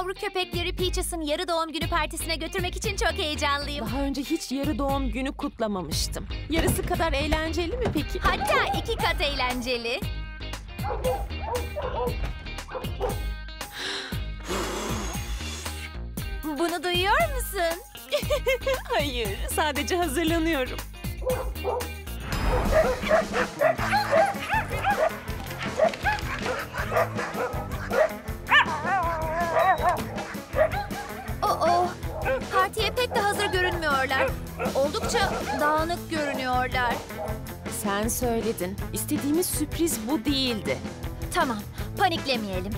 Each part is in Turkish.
yavru köpekleri Peaches'ın yarı doğum günü partisine götürmek için çok heyecanlıyım. Daha önce hiç yarı doğum günü kutlamamıştım. Yarısı kadar eğlenceli mi peki? Hatta iki kat eğlenceli. Bunu duyuyor musun? Hayır, sadece hazırlanıyorum. görünmüyorlar. Oldukça dağınık görünüyorlar. Sen söyledin. İstediğimiz sürpriz bu değildi. Tamam, paniklemeyelim.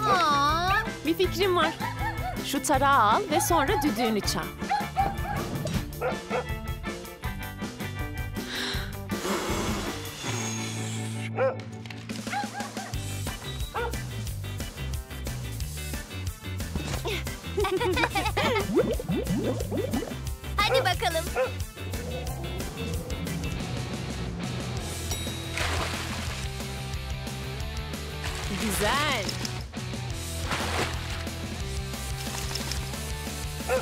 Aa, Bir fikrim var. Şu tarağı al ve sonra düdüğünü çal. Hadi bakalım. Güzel.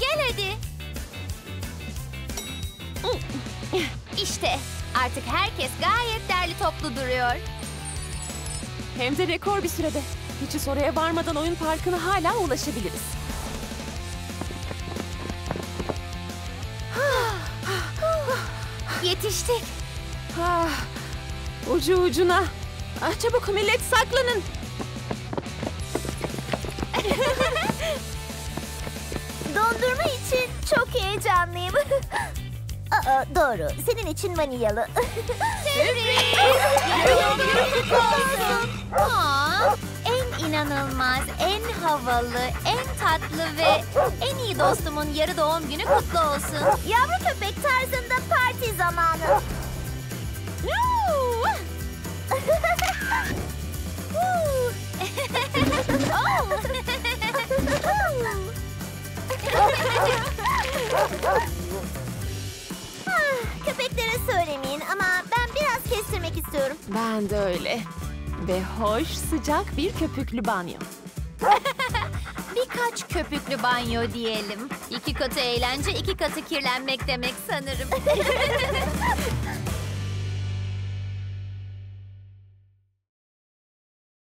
Gel hadi. İşte artık herkes gayet derli toplu duruyor. Hem de rekor bir sürede. Hiç oraya varmadan oyun parkına hala ulaşabiliriz. Yetiştik. Ah, ucu ucuna. Ah, çabuk millet saklanın. Dondurma için çok heyecanlıyım. Aa, doğru. Senin için vanilyalı. Sürpriz! Olsun. Aa, en inanılmaz, en havalı, en tatlı ve en iyi dostumun yarı doğum günü kutlu olsun. Yavru köpek tarzında parti zamanı. Woo! İstiyorum. Ben de öyle. Ve hoş, sıcak bir köpüklü banyo. Birkaç köpüklü banyo diyelim. İki katı eğlence, iki katı kirlenmek demek sanırım.